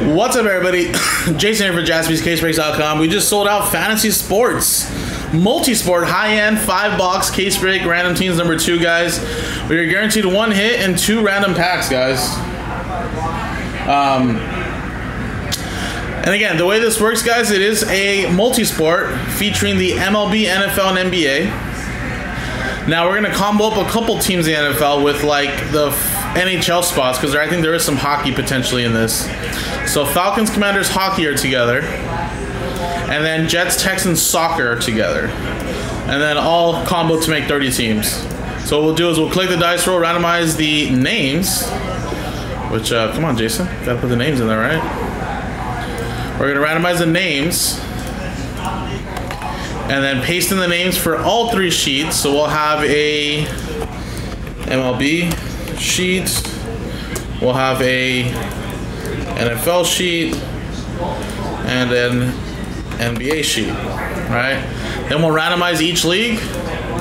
What's up, everybody? Jason here for jaspyscasebreaks.com. We just sold out Fantasy Sports. Multi-sport, high-end, five-box case break, random teams number two, guys. We are guaranteed one hit and two random packs, guys. Um, and again, the way this works, guys, it is a multi-sport featuring the MLB, NFL, and NBA. Now we're gonna combo up a couple teams in the NFL with like the NHL spots because I think there is some hockey potentially in this. So Falcons, Commanders, hockey are together, and then Jets, Texans, soccer are together, and then all combo to make 30 teams. So what we'll do is we'll click the dice roll, randomize the names. Which, uh, come on, Jason, gotta put the names in there, right? We're gonna randomize the names and then paste in the names for all three sheets. So we'll have a MLB sheet, we'll have a NFL sheet, and then NBA sheet, right? Then we'll randomize each league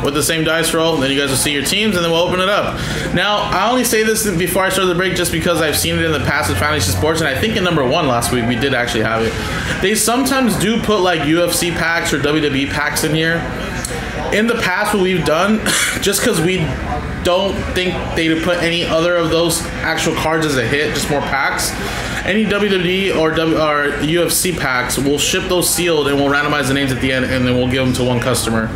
with the same dice roll. Then you guys will see your teams, and then we'll open it up. Now, I only say this before I start the break just because I've seen it in the past with Fantasy Sports, and I think in number one last week we did actually have it. They sometimes do put like UFC packs or WWE packs in here. In the past, what we've done, just because we don't think they'd put any other of those actual cards as a hit, just more packs. Any WWE or, w, or UFC packs, we'll ship those sealed and we'll randomize the names at the end, and then we'll give them to one customer.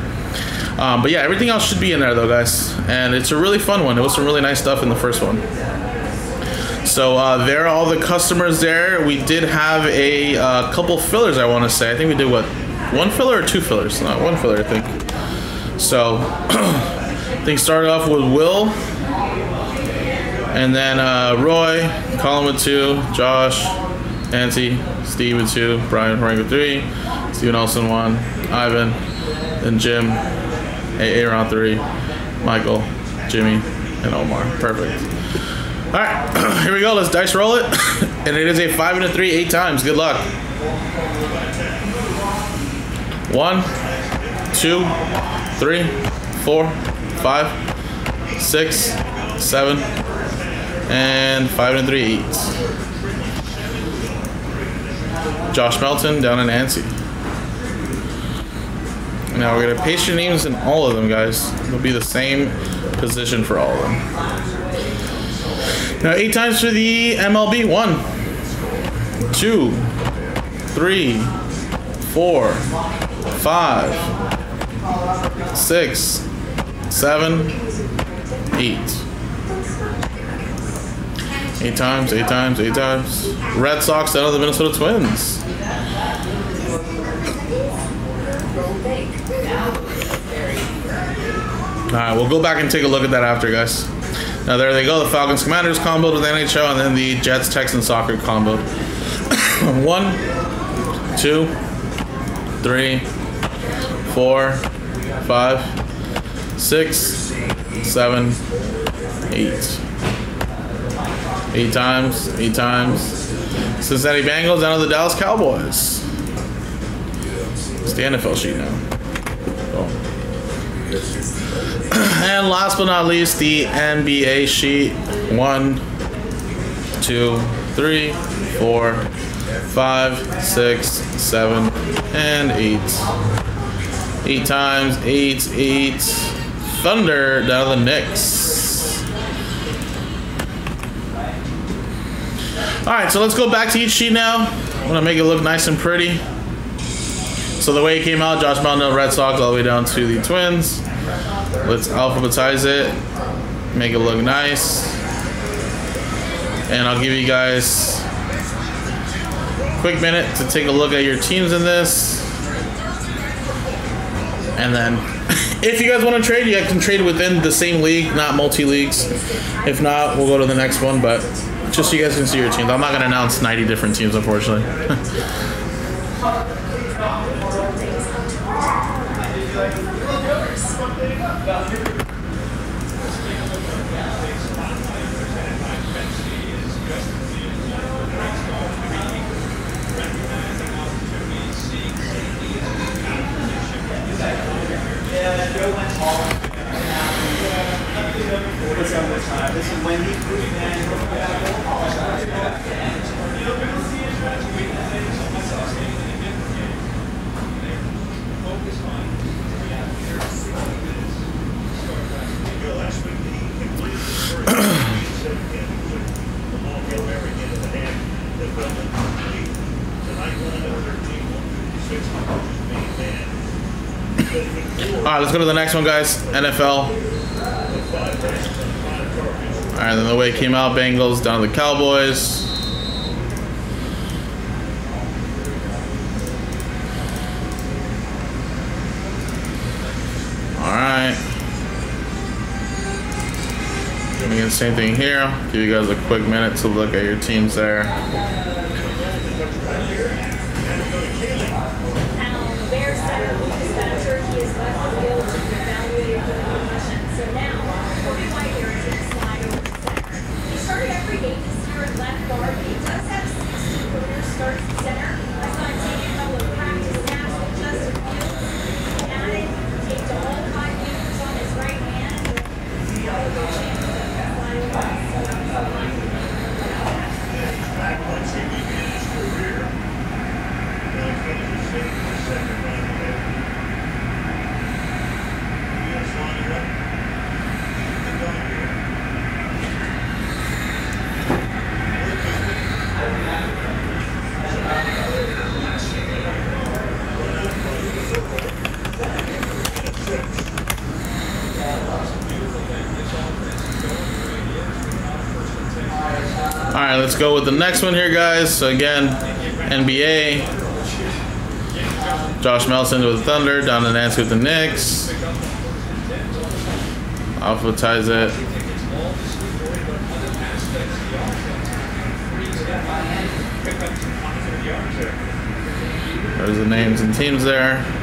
Um, but yeah, everything else should be in there though, guys. And it's a really fun one. It was some really nice stuff in the first one. So uh, there are all the customers there. We did have a uh, couple fillers, I want to say. I think we did what? One filler or two fillers? Not one filler, I think. So things started off with Will. And then uh, Roy, Colin with two, Josh, Nancy, Steve with two, Brian Frank with three, Steven Olson one, Ivan, then Jim, AA round three, Michael, Jimmy, and Omar. Perfect. All right, here we go. Let's dice roll it. and it is a five and a three, eight times. Good luck. One, two, three, four, five, six, seven, and five and three, eight. Josh Melton down in Nancy. Now we're gonna paste your names in all of them, guys. It'll be the same position for all of them. Now eight times for the MLB. One, two, three, four, five, six, seven, eight. Eight times, eight times, eight times. Red Sox down the Minnesota Twins. Alright, we'll go back and take a look at that after, guys. Now there they go, the Falcons Commanders combo with the NHL and then the Jets Texans soccer combo. One, two, three, four, five, six, seven, eight. Eight times, eight times. Cincinnati Bengals down to the Dallas Cowboys. It's the NFL sheet now. Oh. And last but not least, the NBA sheet. One, two, three, four, five, six, seven, and eight. Eight times, eight, eight. Thunder down to the Knicks. All right, so let's go back to each sheet now. I'm gonna make it look nice and pretty. So the way it came out, Josh Melton, Red Sox, all the way down to the Twins. Let's alphabetize it, make it look nice. And I'll give you guys a quick minute to take a look at your teams in this. And then if you guys want to trade, you can trade within the same league, not multi-leagues. If not, we'll go to the next one, but just so you guys can see your teams. I'm not going to announce 90 different teams, unfortunately. right, let's go to the next one, guys. NFL. All right, then the way it came out, Bengals down to the Cowboys. All right. Doing the same thing here. Give you guys a quick minute to look at your teams there. Go with the next one here, guys. So again, NBA. Josh Melson with the Thunder, down to Nancy with the Knicks. Alphabetize it. There's the names and teams there.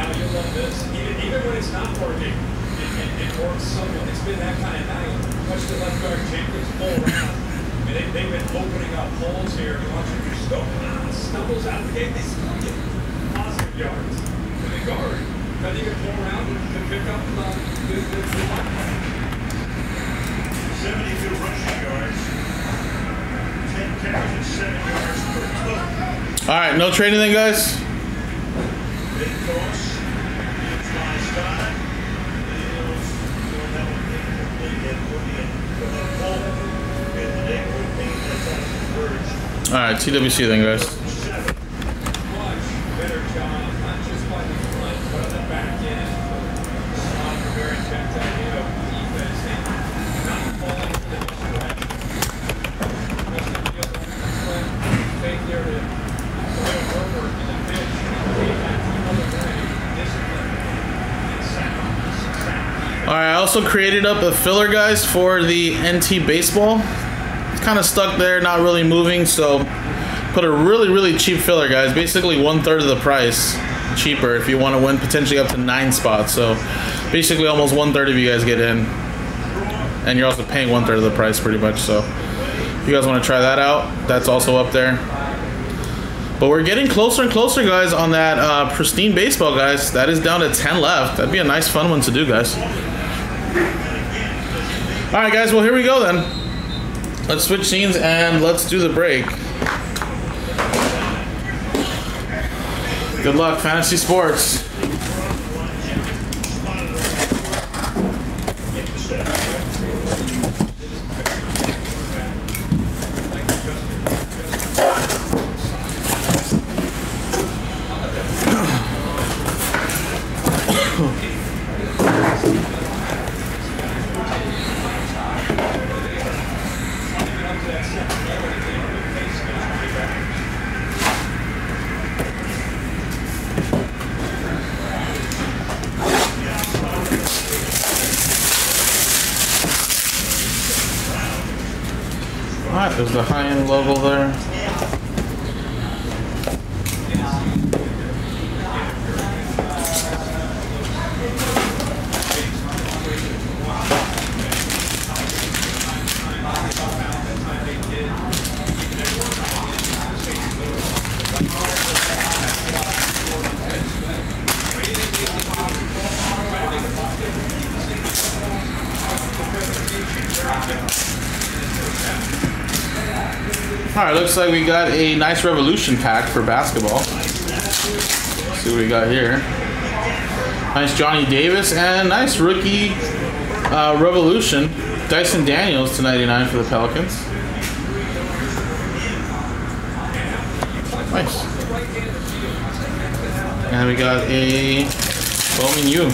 Now you'll love this. Even, even when it's not working, it, it, it works somewhat. It's been that kind of night. Watch the left guard Jenkins pull around. I mean, they, they've been opening up holes here. You watch him just go ah, stumbles out the gate. They still get positive yards. And the guard, but he can pull around and pick up the, the, the line. 72 rushing yards, 10 carries and 7 yards per total. All right, no trading then, guys. Big toss, huge fly style. Bills doing that one incomplete. They put in the ball. And the neighborhood team that's on the verge. All right, TWC then, guys. Seven. Much better job, not just by the front, but on the back end. On the very spectacular defense. And not falling for the misdirection. Especially the other one, fake there to put a worker in the pitch. Take that the other way. Discipline. And sound. Sound. All right, I also created up a filler, guys, for the NT baseball. It's kind of stuck there, not really moving, so put a really, really cheap filler, guys. Basically one third of the price cheaper if you want to win potentially up to nine spots. So basically almost one third of you guys get in, and you're also paying one third of the price pretty much. So if you guys want to try that out, that's also up there. But we're getting closer and closer, guys, on that uh, pristine baseball, guys. That is down to 10 left. That'd be a nice, fun one to do, guys. All right, guys. Well, here we go then. Let's switch scenes and let's do the break. Good luck, fantasy sports. There's the high-end logo there. Looks like we got a nice Revolution pack for basketball. Let's see what we got here. Nice Johnny Davis and nice rookie uh, Revolution. Dyson Daniels to 99 for the Pelicans. Nice. And we got a Bowman U.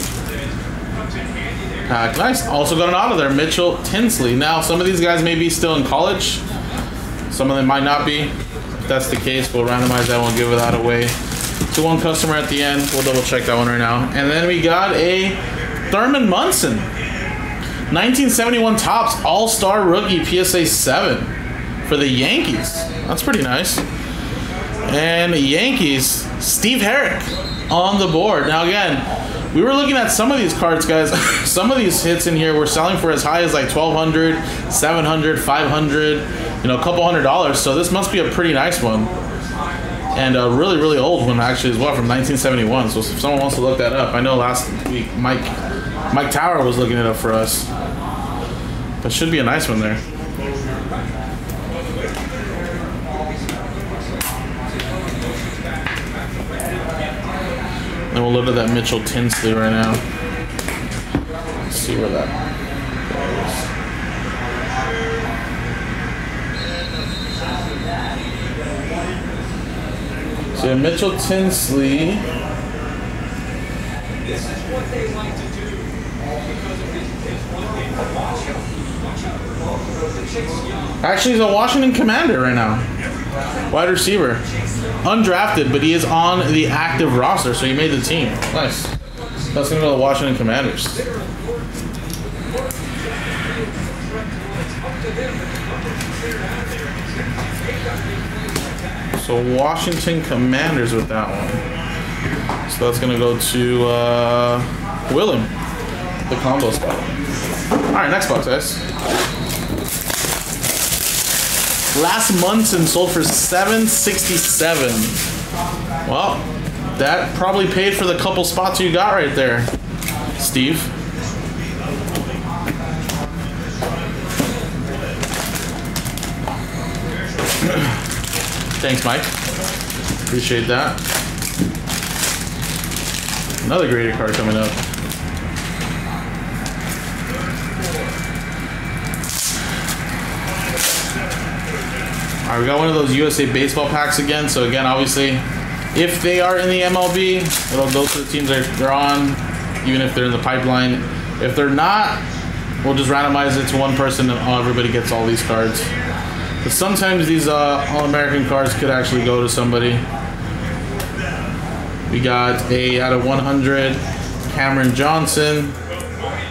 Pack. Nice. Also got an auto there, Mitchell Tinsley. Now, some of these guys may be still in college. Some of them might not be. If that's the case, we'll randomize that one, give that away to one customer at the end. We'll double check that one right now. And then we got a Thurman Munson. 1971 Topps All-Star Rookie PSA 7 for the Yankees. That's pretty nice. And Yankees, Steve Herrick on the board. Now again, we were looking at some of these cards, guys. some of these hits in here were selling for as high as like 1200 700 500 you know, a couple hundred dollars. So this must be a pretty nice one. And a really, really old one actually as well from 1971. So if someone wants to look that up, I know last week Mike Mike Tower was looking it up for us. That should be a nice one there. And we'll look at that Mitchell Tinsley right now. Let's see where that So Mitchell Tinsley. This is what they like to do. Actually, he's a Washington Commander right now. Wide receiver. Undrafted, but he is on the active roster, so he made the team. Nice. That's going to go to the Washington Commanders. So Washington Commanders with that one. So that's to go to uh, Willem, the combo spot. All right, next box, guys. Last Munson sold for 767. Well, that probably paid for the couple spots you got right there, Steve. Thanks, Mike. Appreciate that. Another graded card coming up. All right, we got one of those USA baseball packs again. So again, obviously, if they are in the MLB, it'll go to the teams they're, they're on, even if they're in the pipeline. If they're not, we'll just randomize it to one person and everybody gets all these cards. But sometimes these uh, All-American cards could actually go to somebody. We got a out of 100 Cameron Johnson.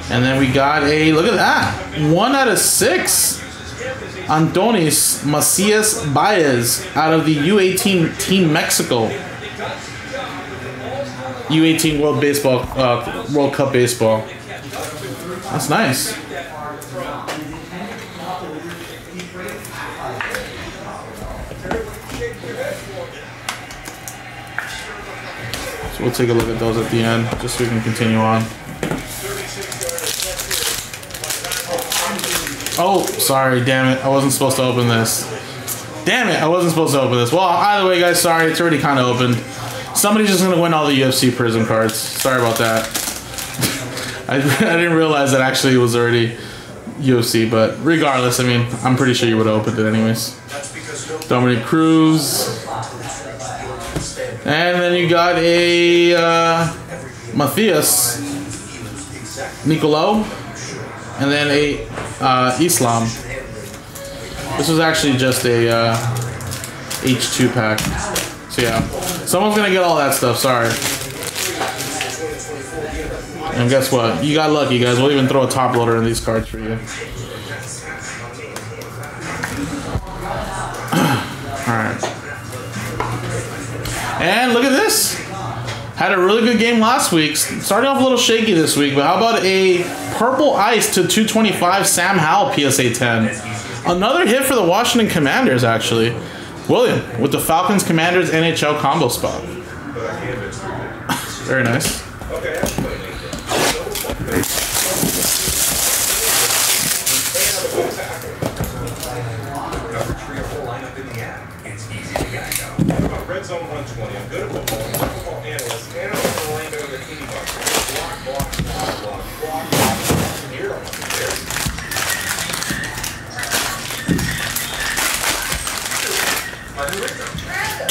And then we got a, look at that, one out of six. Antonis Macias Baez out of the U18 Team Mexico. U18 World Baseball, uh, World Cup Baseball. That's nice. So we'll take a look at those at the end, just so we can continue on. Oh, sorry, damn it. I wasn't supposed to open this. Damn it, I wasn't supposed to open this. Well, either way, guys, sorry, it's already kind of opened. Somebody's just gonna win all the UFC Prism cards. Sorry about that. I, I didn't realize that actually it was already UFC, but regardless, I mean, I'm pretty sure you would have opened it anyways. Dominick Cruz. And then you got a uh, Matheus Nicolau, And then a uh, Islam. This was actually just a uh, H2 pack. So yeah, someone's gonna get all that stuff. Sorry. And guess what? You got lucky, guys. We'll even throw a top loader in these cards for you. Alright. And look at this. Had a really good game last week. Starting off a little shaky this week, but how about a purple ice to 225 Sam Howell PSA 10? Another hit for the Washington Commanders, actually. William with the Falcons Commanders NHL combo spot. Very nice.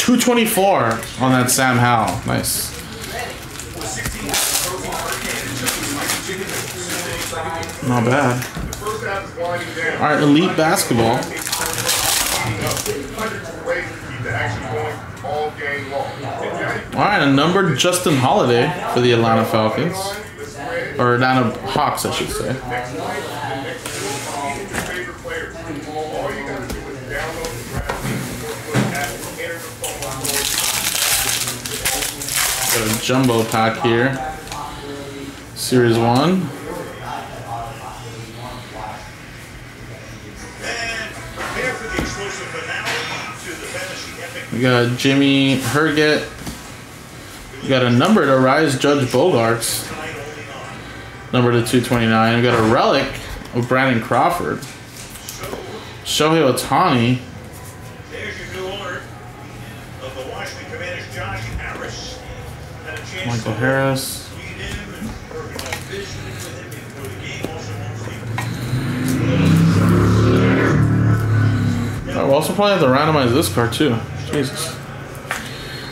224 on that Sam Howell. Nice. Not bad. All right, elite basketball. All right, a numbered Justin Holiday for the Atlanta Falcons, or Atlanta Hawks, I should say. A jumbo pack here. Series one. And prepare for the explosive finale to the fantasy epic We got Jimmy Herget. We got a number to Rise Judge Bogaerts. Number to 229. We got a relic of Brandon Crawford. Shohei Ohtani. Him Harris. to Oh, we'll also probably have to randomize this card too. Jesus.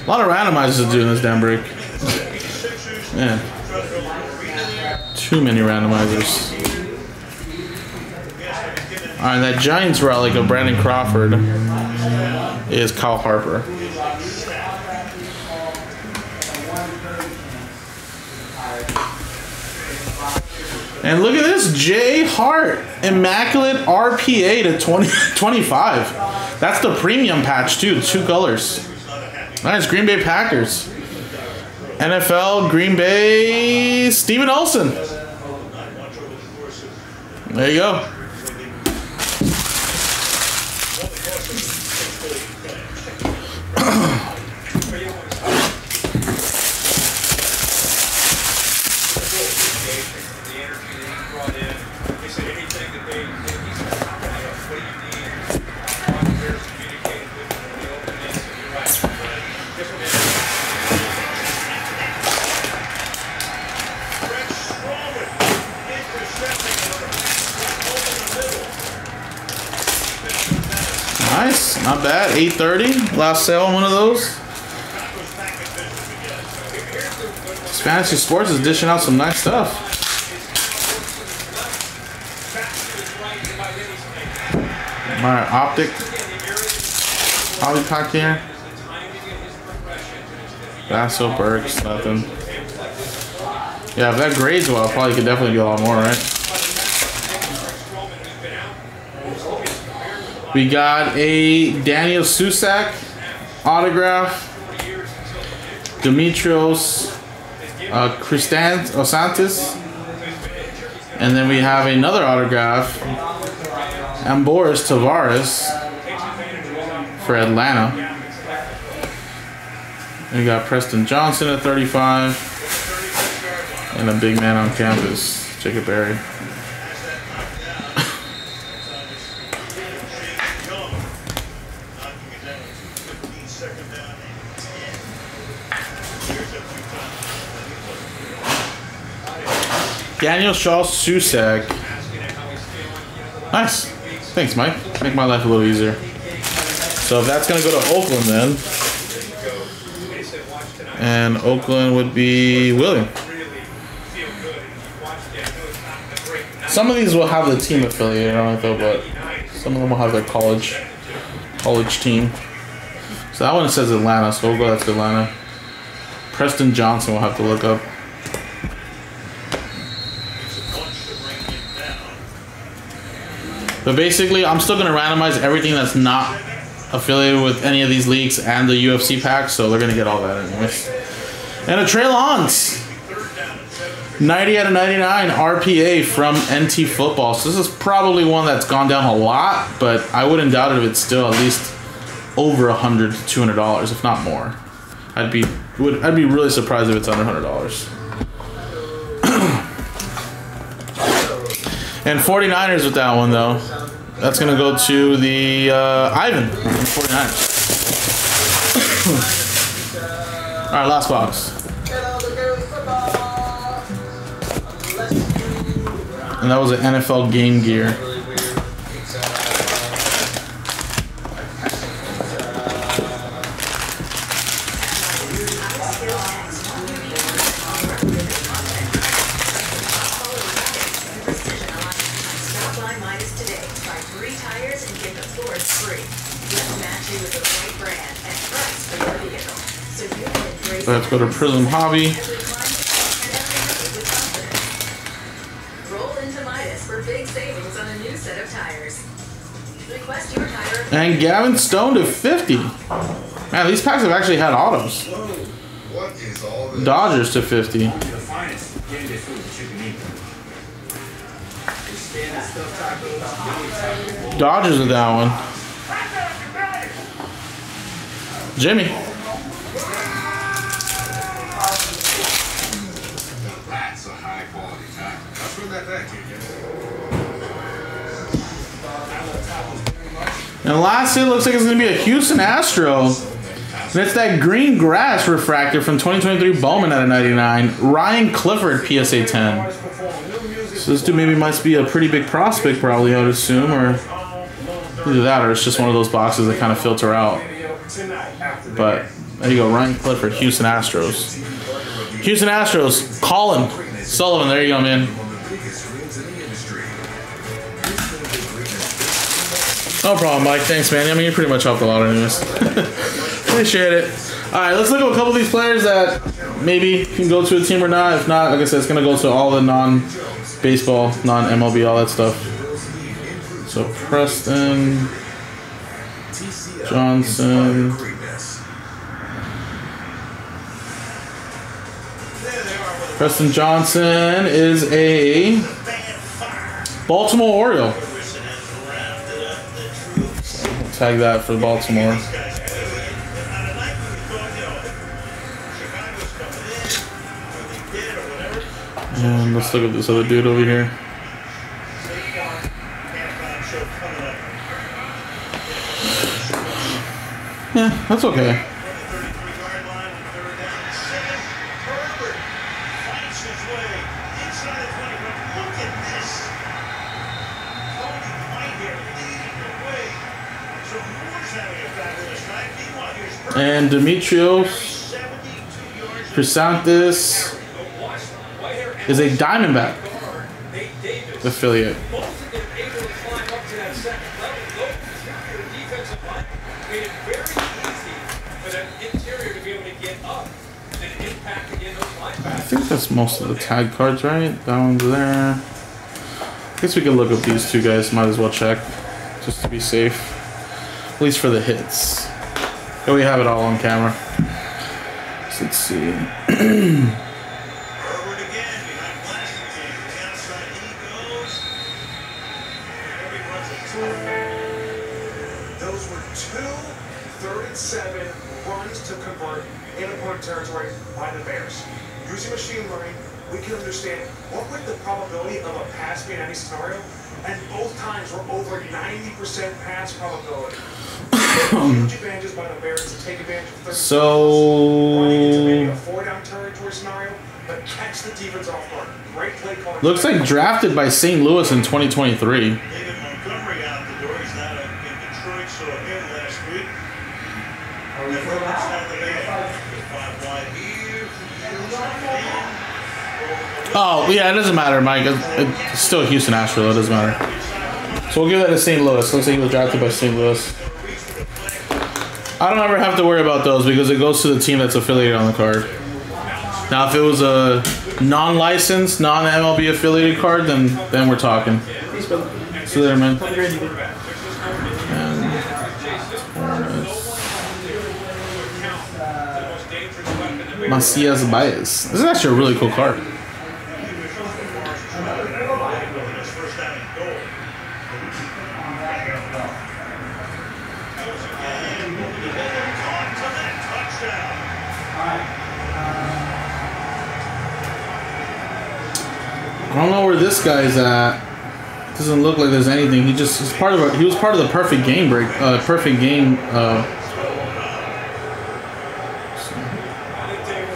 A lot of randomizers to do in this damn break. Man. Too many randomizers. Alright, that Giants relic of Brandon Crawford is Kyle Harper. And look at this, Jay Hart, immaculate RPA to 20, 25. That's the premium patch too, two colors. Nice, Green Bay Packers. NFL Green Bay Steven Olson. There you go. Bad. 830. Last sale on one of those. Fantasy Sports is dishing out some nice stuff. Alright, optic. Poly pack here. Basso Burks, nothing. Yeah, if that grades well, probably could definitely do a lot more, right? We got a Daniel Susac autograph. Dimitrios uh, Christant Osantis. And then we have another autograph. Ambioris Tavarez for Atlanta. And we got Preston Johnson at 35. And a big man on campus, Jacob Berry. Daniel Shaw Susac. Nice. Thanks, Mike. Make my life a little easier. So if that's gonna go to Oakland then, and Oakland would be William. Some of these will have the team affiliated on it though, but some of them will have their college college team. So that one says Atlanta, so we'll go that's Atlanta. Preston Johnson will have to look up. But basically, I'm still going to randomize everything that's not affiliated with any of these leagues and the UFC pack, so they're going to get all that anyways. And a Trey Lance, 90 out of 99 RPA from NT Football. So this is probably one that's gone down a lot, but I wouldn't doubt it if it's still at least over 100 to $200, if not more. I'd be would I'd be really surprised if it's under $100. And 49ers with that one though. That's gonna go to the uh, Ivan 49ers. Alright, last box. And that was an NFL game gear. Tires. Request your tire. And Gavin Stone to 50. Man, these packs have actually had autos. What is all this? Dodgers to 50. The finest candy food that you can eat. The standard stuffed tacos, mini tacos, Dodgers with that one. Jimmy. And lastly, it looks like it's going to be a Houston Astro. And it's that green grass refractor from 2023 Bowman out of 99. Ryan Clifford, PSA 10. So this dude maybe must be a pretty big prospect, probably, I would assume. Or either that or it's just one of those boxes that kind of filter out. But there you go, Ryan Clifford, Houston Astros. Houston Astros, Colin Sullivan, there you go, man. No problem, Mike. Thanks, man. I mean, you pretty much helped a lot, anyways. Appreciate it. All right, let's look at a couple of these players that maybe can go to a team or not. If not, like I said, it's gonna go to all the non-baseball, non-MLB, all that stuff. So Preston Johnson. Preston Johnson is a Baltimore Oriole. Tag that for Baltimore. And let's look at this other dude over here. Yeah, that's okay. Get up and impact again those I think that's most of the tag cards, right? That one's there. I guess we can look up these two guys. Might as well check, just to be safe. At least for the hits. Yeah, we have it all on camera. So let's see. Looks like drafted by St. Louis in 2023. Montgomery out the door. He's not Detroit, saw him last week. And Herbert's not the man. Five wide here. Oh, yeah, it doesn't matter, Mike. It's it's still Houston Astro. It doesn't matter. So we'll give that to St. Louis. Looks like he was drafted by St. Louis. I don't ever have to worry about those because it goes to the team that's affiliated on the card. Now, if it was a non-licensed, non-MLB affiliated card, then then we're talking. Thanks, brother. See you later, man. Macias Baez. This is actually a really cool card. All right. Where this guy's at. Doesn't look like there's anything. He just he's part of a, he was part of the perfect game break. Uh, perfect game. Uh, I think they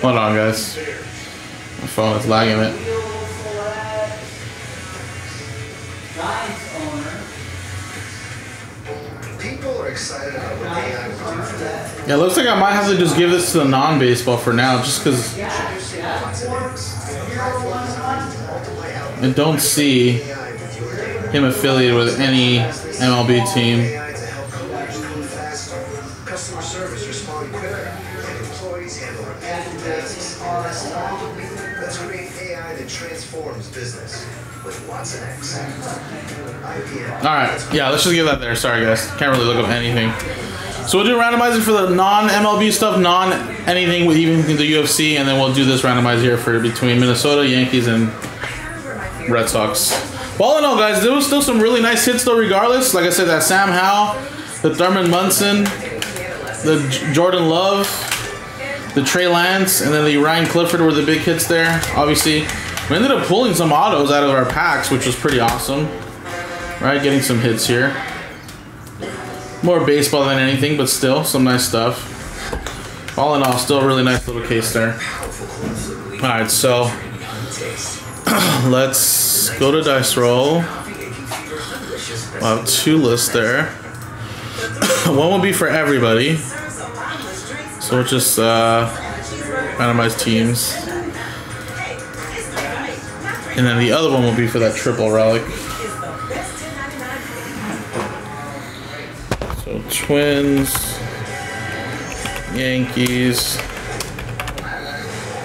Hold on, guys. My phone is lagging it. Giants owner. People are excited about what AI will do for them. Yeah, it looks like I might have to just give this to the non-baseball for now, just because Introducing Watson X, a platform designed to multiply output I don't see AI with your data. him affiliated with any MLB team. Yeah, let's just give that there. Sorry, guys, can't really look up anything. So we'll do randomizing for the non-MLB stuff, non-anything with even the UFC, and then we'll do this randomizer here for between Minnesota, Yankees, and Red Sox. Well, all in all, guys, there was still some really nice hits though. Regardless, like I said, that Sam Howell, the Thurman Munson, the J- Jordan Love, the Trey Lance, and then the Ryan Clifford were the big hits there. Obviously, we ended up pulling some autos out of our packs, which was pretty awesome. Right, getting some hits here. More baseball than anything, but still some nice stuff. All in all, still a really nice little case there. All right, so let's go to dice roll. We'll have two lists there. One will be for everybody. So we'll just uh, randomize teams. And then the other one will be for that triple relic. Twins, Yankees,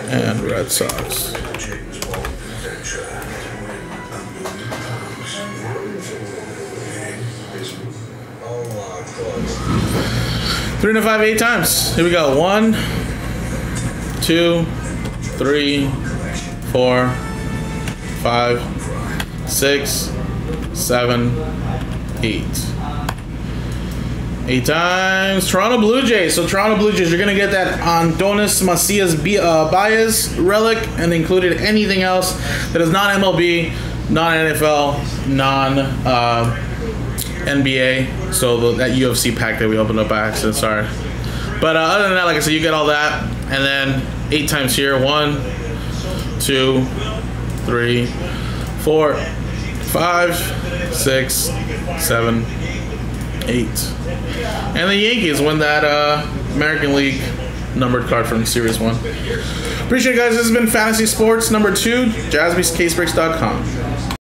and Red Sox. Three to five, eight times. Here we go. One, two, three, four, five, six, seven, eight. Eight times. Toronto Blue Jays. So Toronto Blue Jays, you're gonna get that Andonis Macias B- uh, Baez relic, and included anything else that is non MLB, non NFL, non uh, NBA. So the, that UFC pack that we opened up by accident. Sorry. But uh, other than that, like I said, you get all that, and then eight times here. One, two, three, four, five, six, seven, eight. And the Yankees win that uh, American League numbered card from Series 1. Appreciate it, guys. This has been Fantasy Sports number two, jaspyscasebreaks.com.